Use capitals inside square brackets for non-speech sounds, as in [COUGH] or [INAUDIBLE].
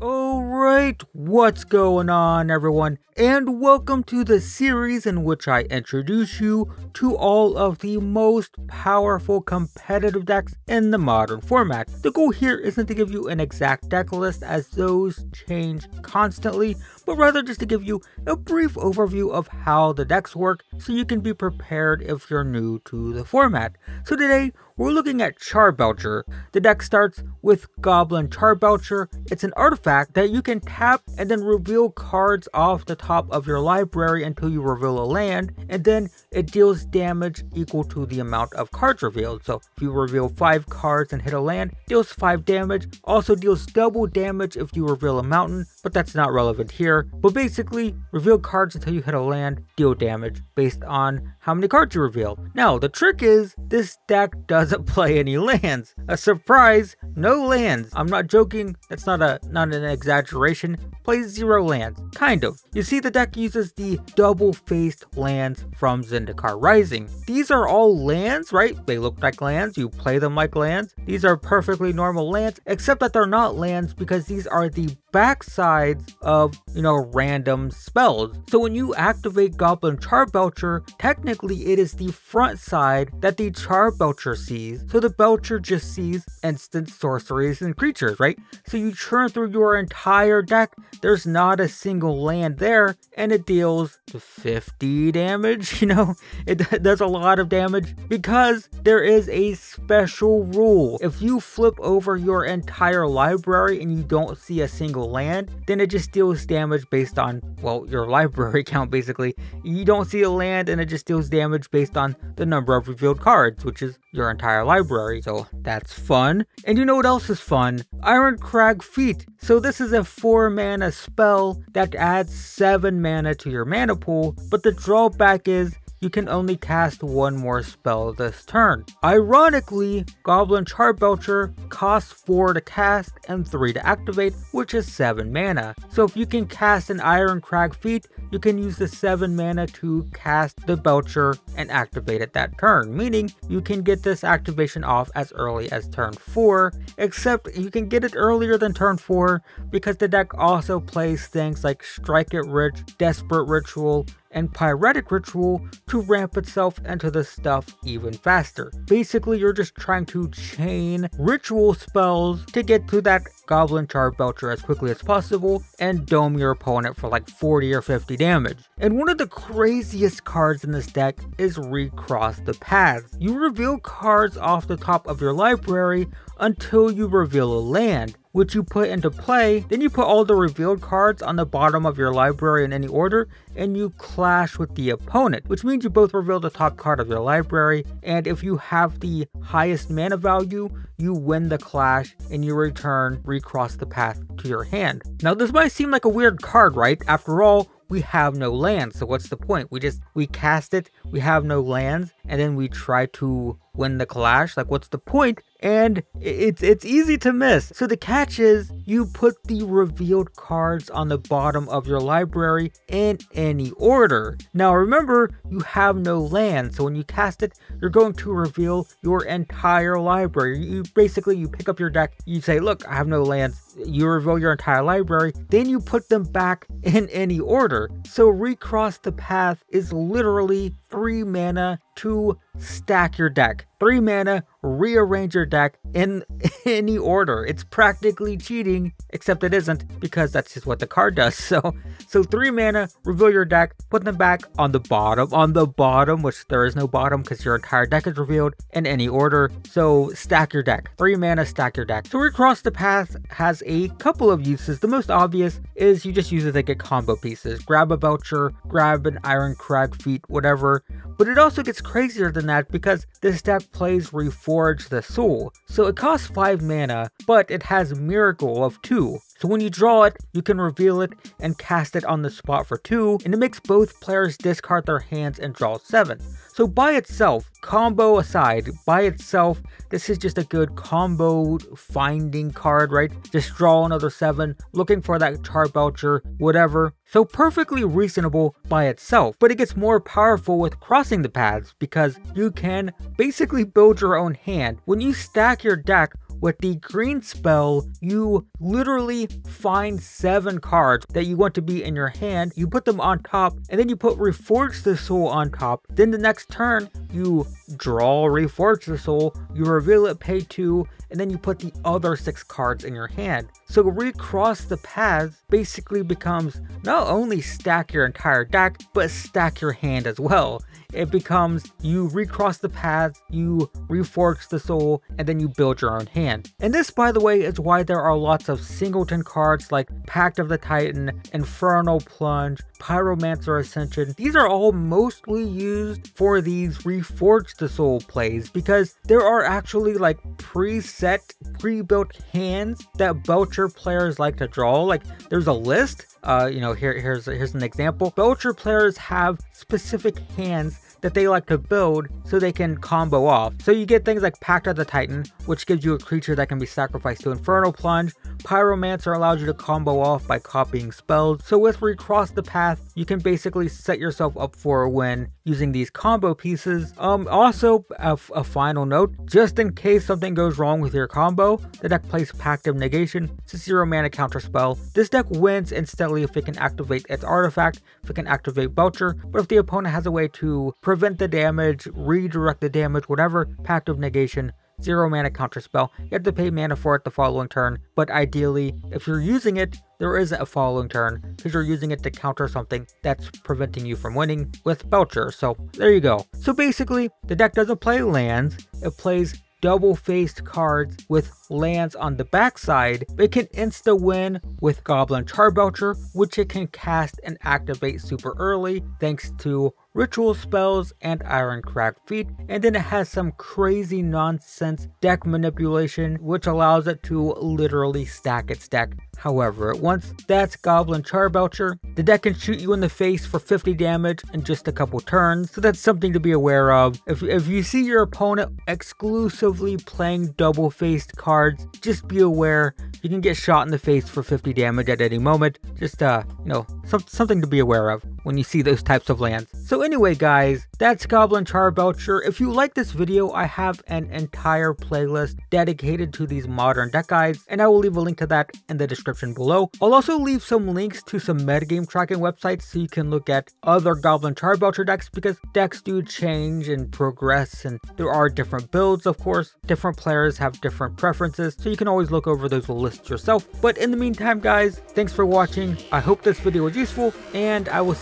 Alright, what's going on everyone? And welcome to the series in which I introduce you to all of the most powerful competitive decks in the modern format. The goal here isn't to give you an exact deck list as those change constantly, but rather just to give you a brief overview of how the decks work so you can be prepared if you're new to the format. So today, we're looking at Charbelcher. The deck starts with Goblin Charbelcher. It's an artifact that you can tap and then reveal cards off the top of your library until you reveal a land, and then it deals damage equal to the amount of cards revealed. So if you reveal 5 cards and hit a land, deals 5 damage, also deals double damage if you reveal a mountain, but that's not relevant here. But basically, reveal cards until you hit a land, deal damage based on how many cards you reveal. Now, the trick is, this deck doesn't play any lands. A surprise, no lands. I'm not joking, that's not a not an exaggeration. Plays zero lands. Kind of. You see the deck uses the double-faced lands from Zendikar Rising. These are all lands, right? They look like lands, you play them like lands. These are perfectly normal lands, except that they're not lands because these are the backsides of, you know, random spells. So when you activate Goblin Charbelcher, technically it is the front side that the Charbelcher sees. So the Belcher just sees instant sorceries and creatures, right? So you churn through your entire deck, there's not a single land there, and it deals 50 damage, [LAUGHS] you know? It does a lot of damage because there is a special rule. If you flip over your entire library and you don't see a single single land, then it just deals damage based on, well, your library [LAUGHS] count basically. You don't see a land and it just deals damage based on the number of revealed cards, which is your entire library. So that's fun. And you know what else is fun? Irencrag Feat. So this is a 4 mana spell that adds 7 mana to your mana pool, but the drawback is you can only cast one more spell this turn. Ironically, Goblin Charbelcher costs 4 to cast and 3 to activate, which is 7 mana. So if you can cast an Irencrag Feat, you can use the 7 mana to cast the Belcher and activate it that turn, meaning you can get this activation off as early as turn 4, except you can get it earlier than turn 4 because the deck also plays things like Strike It Rich, Desperate Ritual, and Pyretic Ritual to ramp itself into the stuff even faster. Basically, you're just trying to chain ritual spells to get to that Goblin Charbelcher as quickly as possible and dome your opponent for like 40 or 50 damage. And one of the craziest cards in this deck is Recross the Paths. You reveal cards off the top of your library until you reveal a land which you put into play. Then you put all the revealed cards on the bottom of your library in any order, and you clash with the opponent, which means you both reveal the top card of your library, and if you have the highest mana value, you win the clash and you return recross the path to your hand. Now this might seem like a weird card, right? After all, we have no lands, so what's the point? We just, we cast it, we have no lands, and then we try to win the clash. Like, what's the point? And it's it's easy to miss. So the catch is you put the revealed cards on the bottom of your library in any order. Now remember, you have no land, so when you cast it, you're going to reveal your entire library. You basically you pick up your deck, you say, look, I have no lands. You reveal your entire library, then you put them back in any order. So recross the path is literally three mana to stack your deck. Three mana, rearrange your deck in [LAUGHS] any order. It's practically cheating, except it isn't because that's just what the card does. [LAUGHS] So, so three mana, reveal your deck, put them back on the bottom, on the bottom, which there is no bottom because your entire deck is revealed in any order. So stack your deck. Three mana, stack your deck. So Recross the Path has a couple of uses. The most obvious is you just use it to get combo pieces. Grab a Belcher, grab an Irencrag Feat, whatever. But it also gets crazier than that because this deck plays Reforge the Soul. So it costs 5 mana, but it has Miracle of 2. So when you draw it, you can reveal it and cast it on the spot for 2, and it makes both players discard their hands and draw 7. So by itself, combo aside, by itself, this is just a good combo finding card, right? Just draw another 7, looking for that Charbelcher, whatever. So perfectly reasonable by itself, but it gets more powerful with crossing the paths because you can basically build your own hand. When you stack your deck, with the green spell, you literally find seven cards that you want to be in your hand, you put them on top, and then you put Reforge the Soul on top. Then the next turn, you draw Reforge the Soul, you reveal it, pay two, and then you put the other six cards in your hand. So recross the paths basically becomes not only stack your entire deck, but stack your hand as well it becomes you recross the paths, you reforge the soul, and then you build your own hand. And this, by the way, is why there are lots of singleton cards like Pact of the Titan, Infernal Plunge, Pyromancer Ascension. These are all mostly used for these reforge the soul plays because there are actually like preset, pre-built hands that Belcher players like to draw. Like there's a list uh, you know, here, here's here's an example. Belcher players have specific hands that they like to build so they can combo off. So you get things like Pact of the Titan, which gives you a creature that can be sacrificed to Infernal Plunge. Pyromancer allows you to combo off by copying spells. So with Recross the Path, you can basically set yourself up for a win using these combo pieces. Um, also, a, a final note, just in case something goes wrong with your combo, the deck plays Pact of Negation. It's a zero mana counter spell. This deck wins if it can activate its artifact, if it can activate Belcher, but if the opponent has a way to prevent the damage, redirect the damage, whatever, Pact of Negation, zero mana counter spell. You have to pay mana for it the following turn, but ideally, if you're using it, there isn't a following turn because you're using it to counter something that's preventing you from winning with Belcher. So there you go. So basically, the deck doesn't play lands, it plays double-faced cards with lands on the backside, it can insta-win with Goblin Charbelcher, which it can cast and activate super early thanks to ritual spells, and Irencrag Feat, and then it has some crazy nonsense deck manipulation which allows it to literally stack its deck however it wants. That's Goblin Charbelcher. The deck can shoot you in the face for 50 damage in just a couple turns, so that's something to be aware of. If, if you see your opponent exclusively playing double-faced cards, just be aware you can get shot in the face for 50 damage at any moment. Just, uh, you know, some, something to be aware of when you see those types of lands. So anyway guys, that's Goblin Charbelcher. If you like this video, I have an entire playlist dedicated to these modern deck guides, and I will leave a link to that in the description below. I'll also leave some links to some metagame tracking websites so you can look at other Goblin Charbelcher decks because decks do change and progress and there are different builds of course. Different players have different preferences so you can always look over those lists yourself. But in the meantime guys, thanks for watching. I hope this video was useful and I will